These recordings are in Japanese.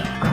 up.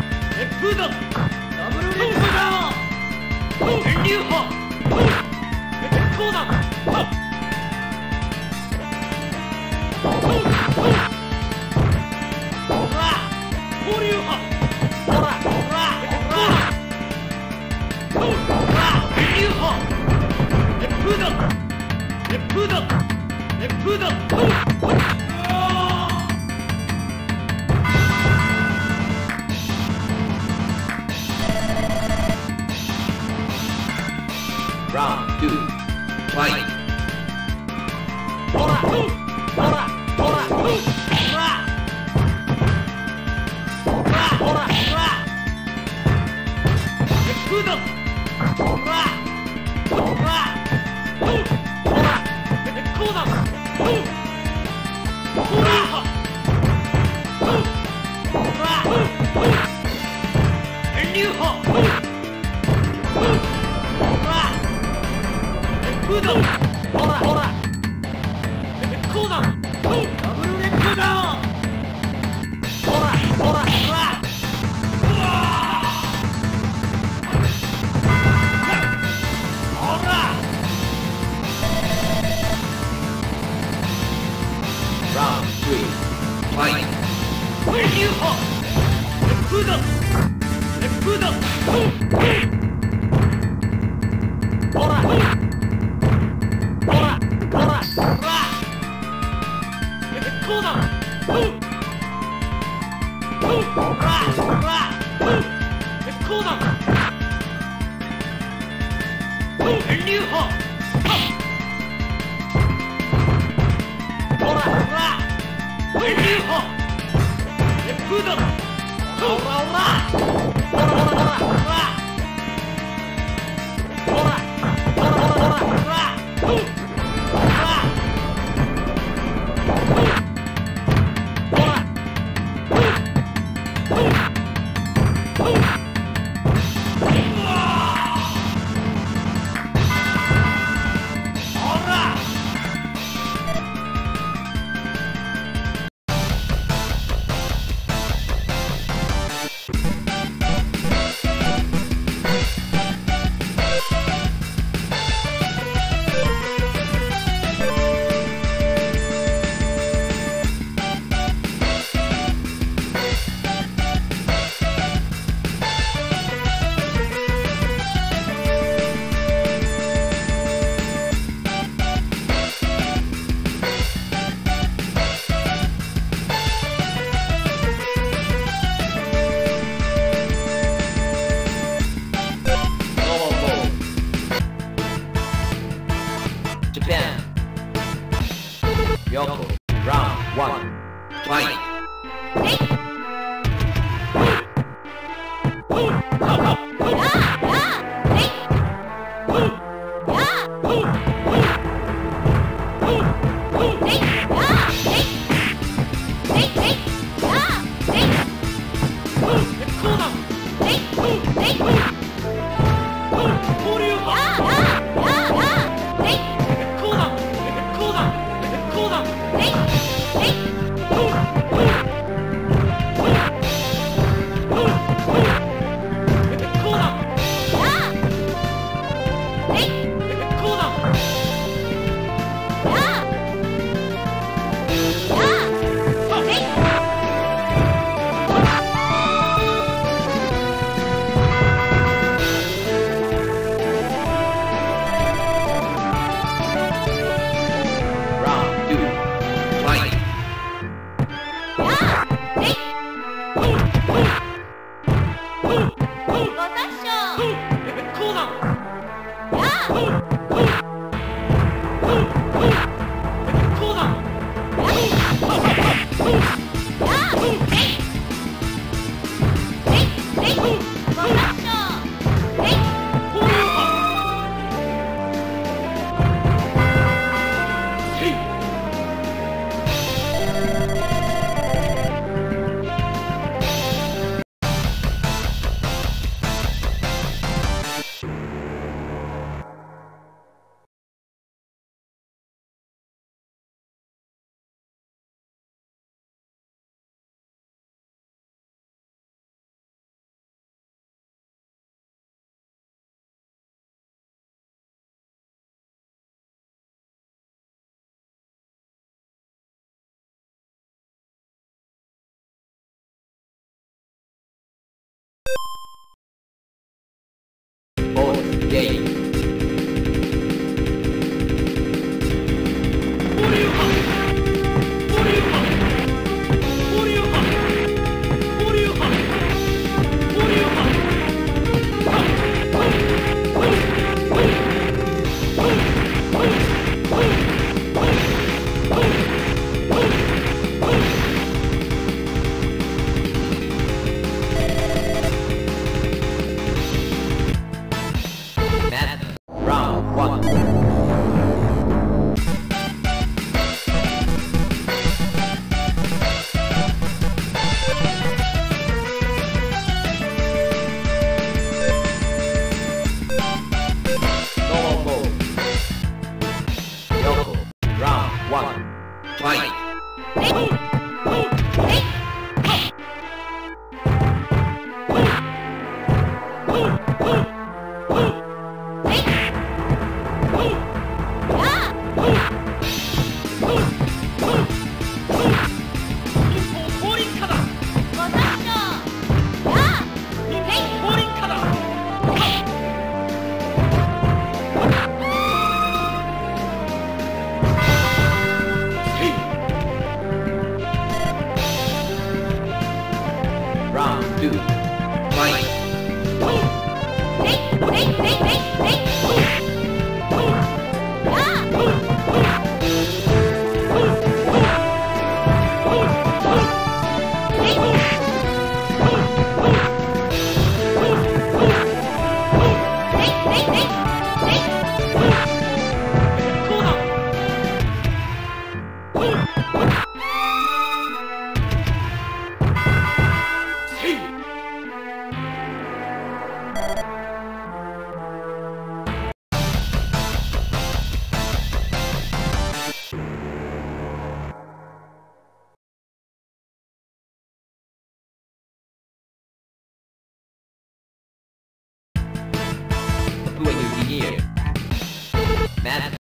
はい。こうだおだろほらほら。い。Matt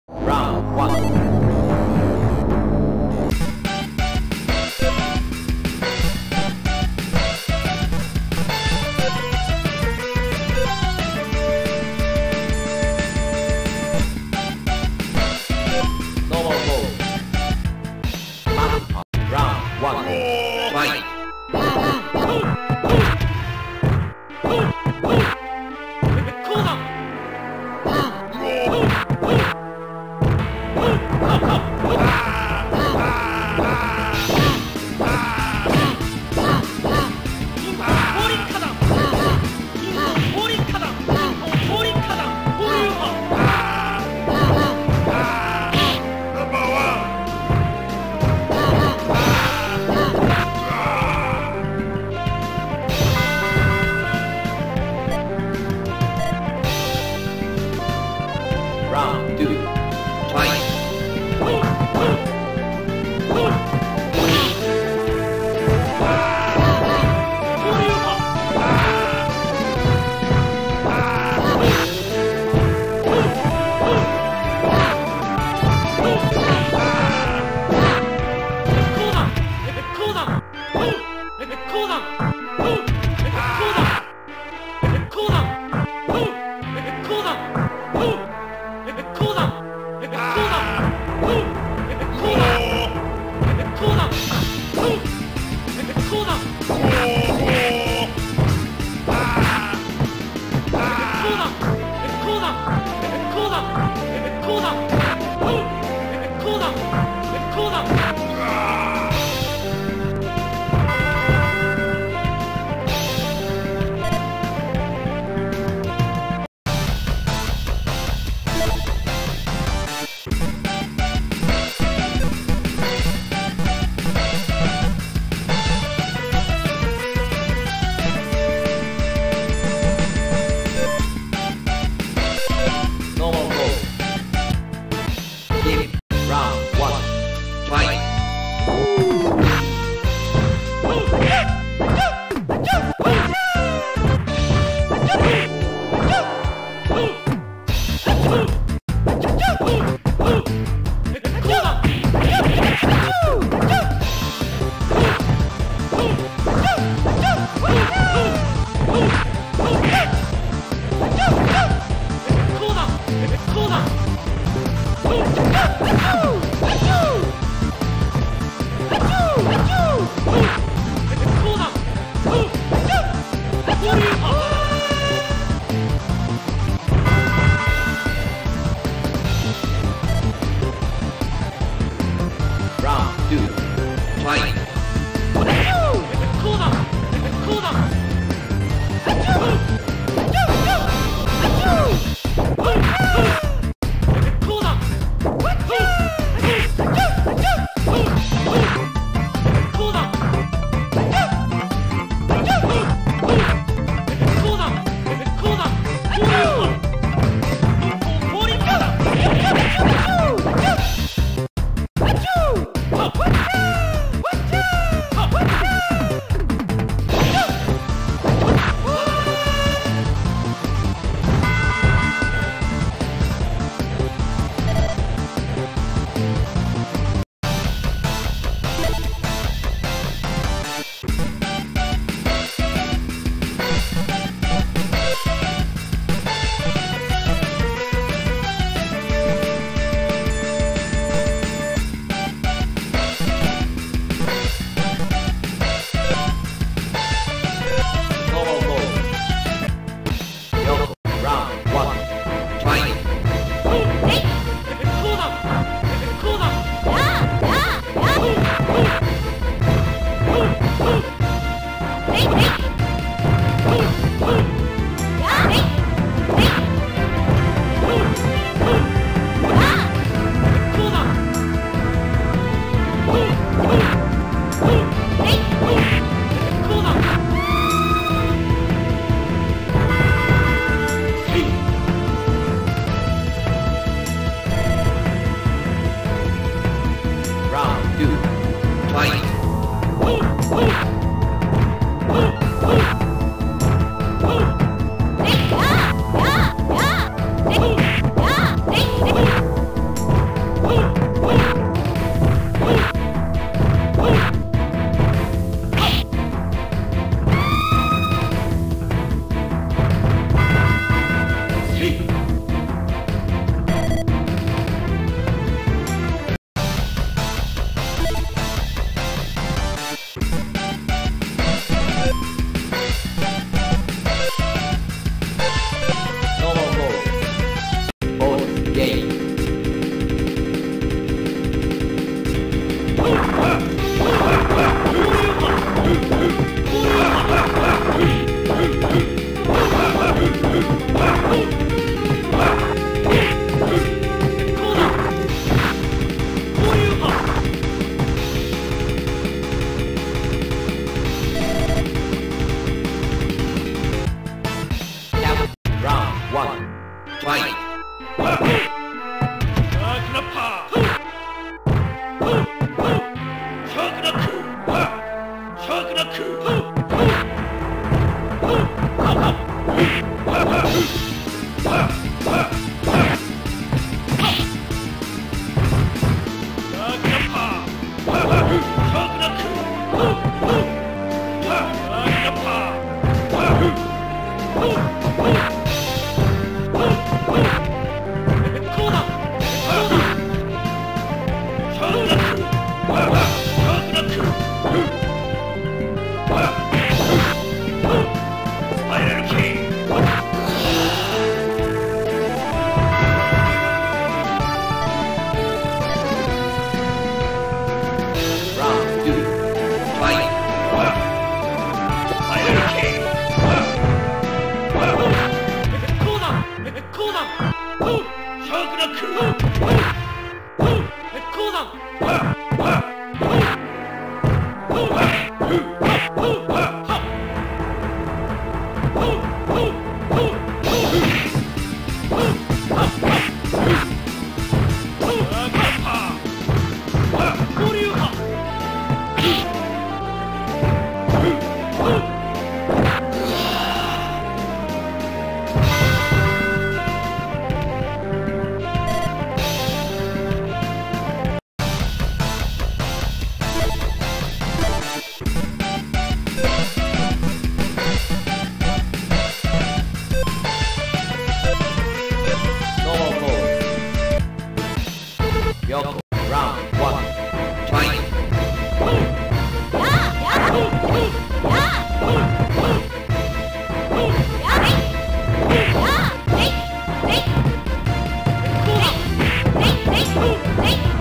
¡Ey! ¡Ey!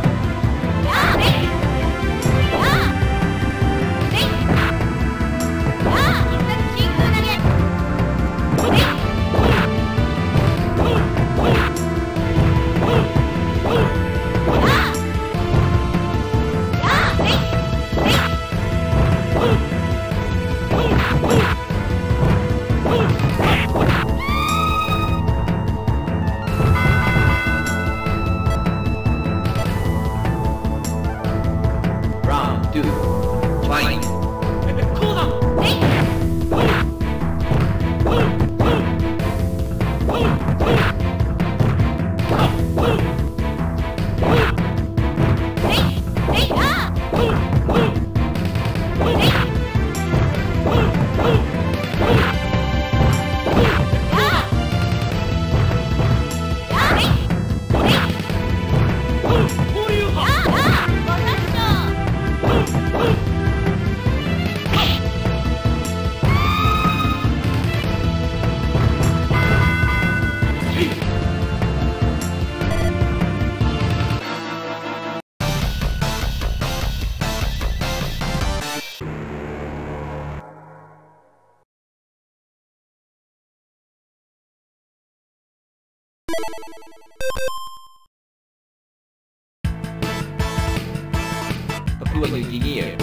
who are you here?